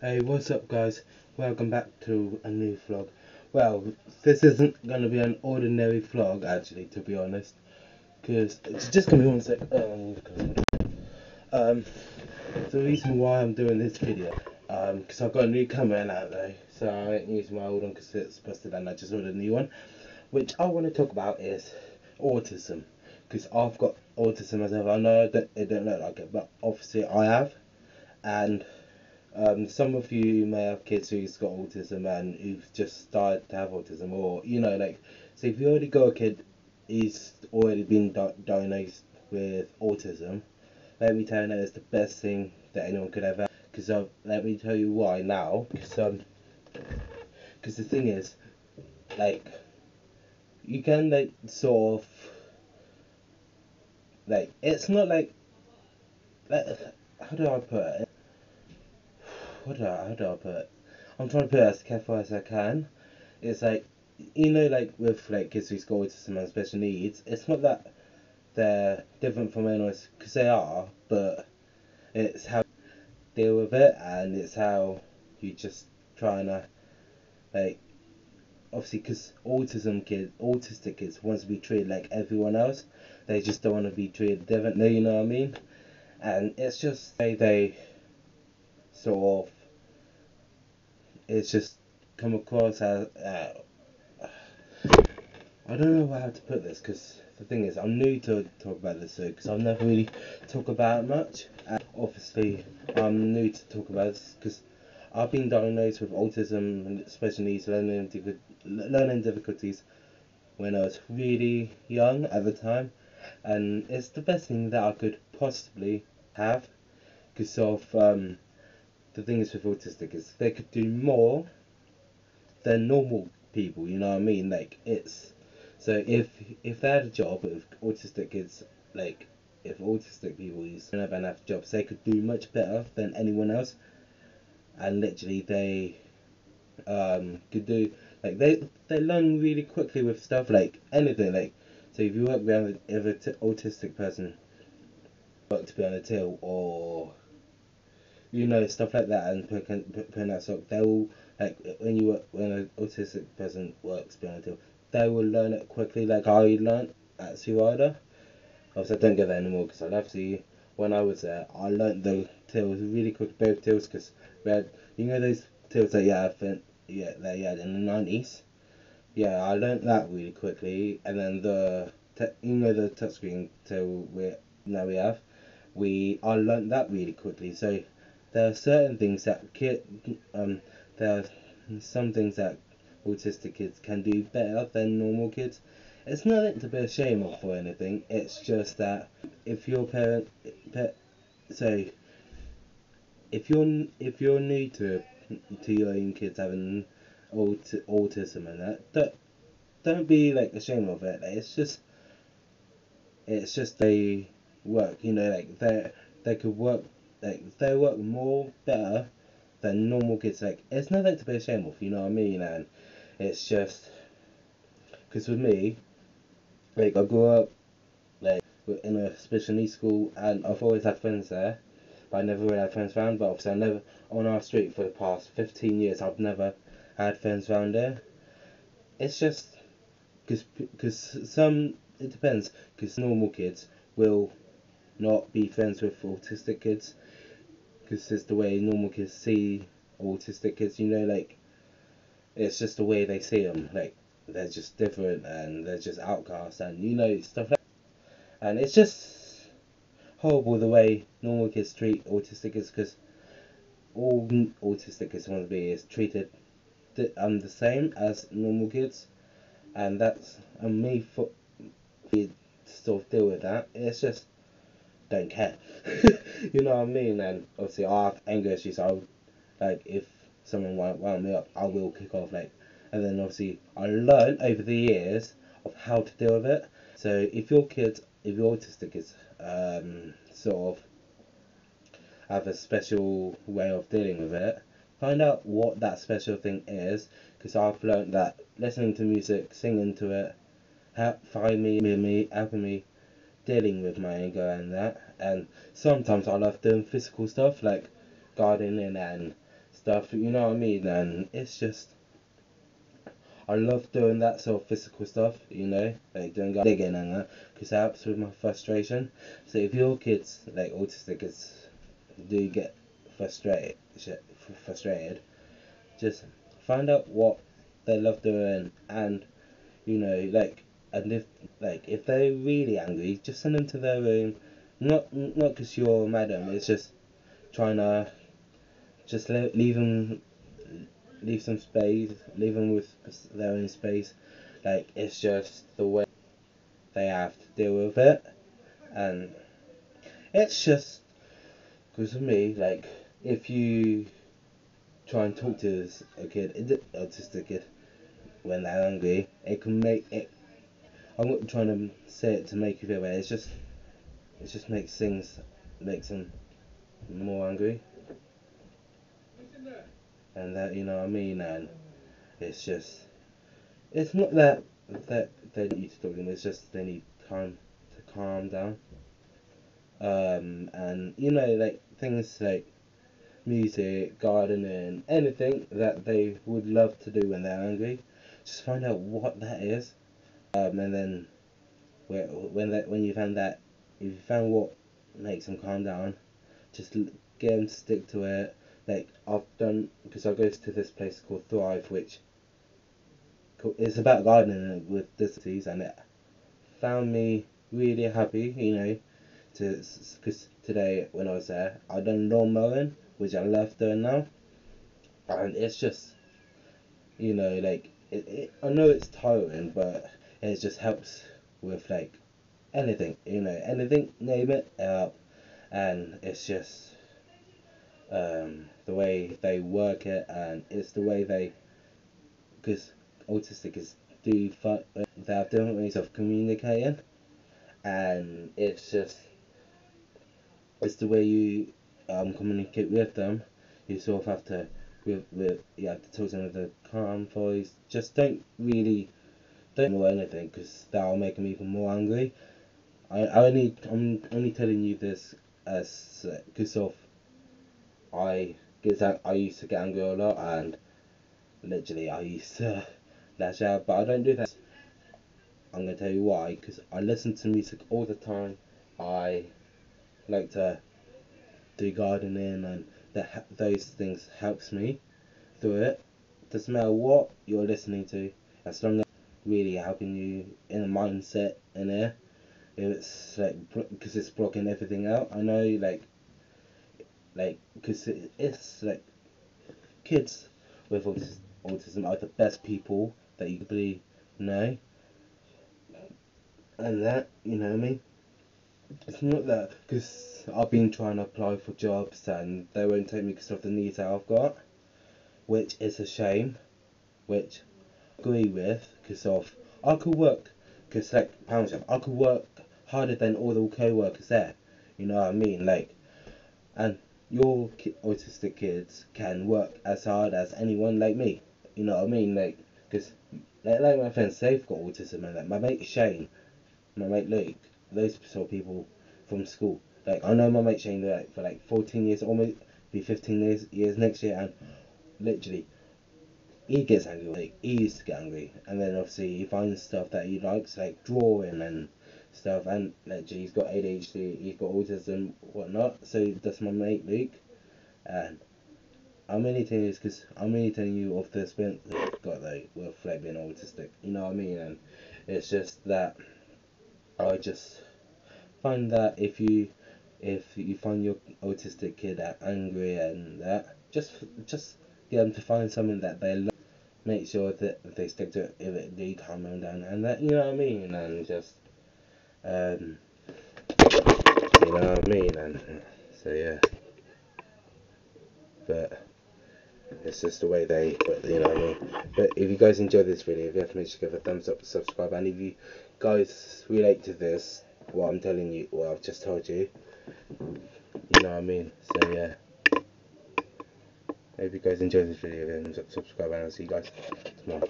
Hey, what's up, guys? Welcome back to a new vlog. Well, this isn't going to be an ordinary vlog, actually, to be honest. Because it's just going to be one sec. Um, um, the reason why I'm doing this video, um, because I've got a new camera now though. so I ain't using my old one because it's busted and I just ordered a new one. Which I want to talk about is autism. Because I've got autism myself. I know that it don't look like it, but obviously I have. And um, some of you may have kids who's got autism and who've just started to have autism, or you know, like, so if you already got a kid, he's already been di- diagnosed with autism. Let me tell you that it's the best thing that anyone could ever. Because uh, let me tell you why now. Because um, because the thing is, like, you can like sort of like it's not like, like how do I put it? What do I, how do I put? I'm trying to put it as careful as I can. It's like, you know, like with like kids who's got autism and special needs, it's not that they're different from anyone else, because they are, but it's how you deal with it, and it's how you just trying to, like, obviously, because autism kids, autistic kids wants to be treated like everyone else, they just don't want to be treated differently, you know what I mean? And it's just they, they sort of it's just come across as uh, I don't know how to put this because the thing is I'm new to talk about this because I've never really talked about it much. And obviously, I'm new to talk about this because I've been diagnosed with autism and special needs learning learning difficulties when I was really young at the time, and it's the best thing that I could possibly have because of um, the thing is with autistic is they could do more than normal people. You know what I mean? Like it's so if if they had a job with autistic kids, like if autistic people used to have enough jobs, they could do much better than anyone else. And literally, they um, could do like they they learn really quickly with stuff like anything. Like so, if you work with an autistic person, work to be on a till or you know stuff like that and putting putting that sock they will like when you work when an autistic person works they will learn it quickly like I learned at Suada. Obviously I don't get that anymore because I left the when I was there I learned the tills really quick both tills because we had you know those tills that you had yeah that you had in the nineties? Yeah I learned that really quickly. And then the you know the touchscreen till we now we have we I learned that really quickly. So there are certain things that kid, um, there are some things that autistic kids can do better than normal kids. It's nothing to be ashamed of or anything. It's just that if your parent, so if you're if you're new to to your own kids having aut- autism and that, don't don't be like ashamed of it. It's just it's just they work. You know, like they they could work like they work more better than normal kids. Like it's nothing to be ashamed of, you know what I mean? And it's just because with me, like I grew up like in a special needs school, and I've always had friends there, but I never really had friends around. But obviously, I never on our street for the past fifteen years, I've never had friends around there. It's just because because some it depends because normal kids will not be friends with autistic kids because it's the way normal kids see autistic kids. You know, like it's just the way they see them. Like they're just different and they're just outcasts and you know stuff like. And it's just horrible the way normal kids treat autistic kids because all autistic kids want to be is treated um, the same as normal kids, and that's and me for we sort of deal with that. It's just don't care. you know what I mean? And obviously, I have anger issues. So like, if someone wound, wound me up, I will kick off. Like, and then obviously, I learned over the years of how to deal with it. So if your kids, if your autistic is um, sort of have a special way of dealing with it, find out what that special thing is. Because I've learned that listening to music, singing to it, help find me, me, me, helping me dealing with my anger and that. And sometimes I love doing physical stuff like gardening and stuff. You know what I mean? And it's just. I love doing that sort of physical stuff, you know, like doing digging and that, because it helps with my frustration. So if your kids, like autistic, kids, do get frustrated, frustrated, just find out what they love doing, and you know, like, and if like if they're really angry, just send them to their room. Not not because you're mad at them. It's just trying to just leave them leave some space, leave them with their own space. Like it's just the way they have to deal with it, and it's just because of me. Like if you try and talk to a kid, an autistic kid, when they're angry, it can make it. I'm not trying to say it to make you feel bad. It's just, it just makes things, makes them more angry and that you know what I mean and it's just it's not that that they need to talk to them, it's just they need time to calm down. Um and you know like things like music, gardening, anything that they would love to do when they're angry. Just find out what that is. Um and then when that when you found that if you found what makes them calm down, just get them to stick to it. Like I've done because I go to this place called Thrive, which it's about gardening with disabilities, and it found me really happy, you know, to because today when I was there, I done lawn mowing, which I love doing now, and it's just, you know, like it, it I know it's tiring, but it just helps with like anything, you know, anything, name it, uh, and it's just um, the way they work it, and it's the way they, because autistic is do they have different ways of communicating, and it's just it's the way you um, communicate with them. You sort of have to with with you have to talk to them with a calm voice. Just don't really don't know anything because that'll make them even more angry. I, I only I'm only telling you this as because of I get I used to get angry a lot and literally I used to lash out, but I don't do that. I'm gonna tell you why, because I listen to music all the time. I like to do gardening and that those things helps me through it. Doesn't matter what you're listening to, as long as really helping you in a mindset in there. It's like because it's blocking everything out. I know like like because it's like kids with autism are the best people that you could really know and that you know mean it's not that because I've been trying to apply for jobs and they won't take me because of the needs that I've got which is a shame which agree with because of I could work because like pound I could work harder than all the co-workers there you know what I mean like and your autistic kids can work as hard as anyone like me. You know what I mean? Like, because like, like my friends, they've got autism and like my mate Shane, my mate Luke, those sort of people from school. Like I know my mate Shane like, for like 14 years, almost be 15 years, years next year, and literally he gets angry. Like he used to get angry, and then obviously he finds stuff that he likes, like drawing and stuff, and like he's got ADHD, he's got autism, whatnot. So that's my mate Luke, and I'm only telling you this because I'm only telling you of the experience that got like with like being autistic. You know what I mean? And it's just that I just find that if you if you find your autistic kid angry and that just just get them to find something that they love make sure that they stick to it if do calm them down and that you know what I mean and just um, you know what I mean? And so yeah, but it's just the way they, you know what I mean. But if you guys enjoyed this video, definitely give a thumbs up, subscribe, and if you guys relate to this, what I'm telling you, what I've just told you, you know what I mean. So yeah. If you guys enjoyed this video, then subscribe and I'll see you guys tomorrow.